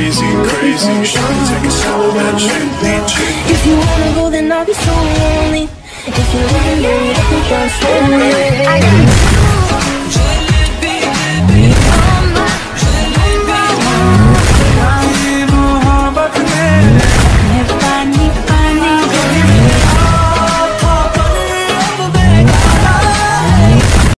crazy crazy. Shawty take it slow man. gently, gently If you wanna go, then I'll be so lonely. If you wanna know, I'll I'm lonely.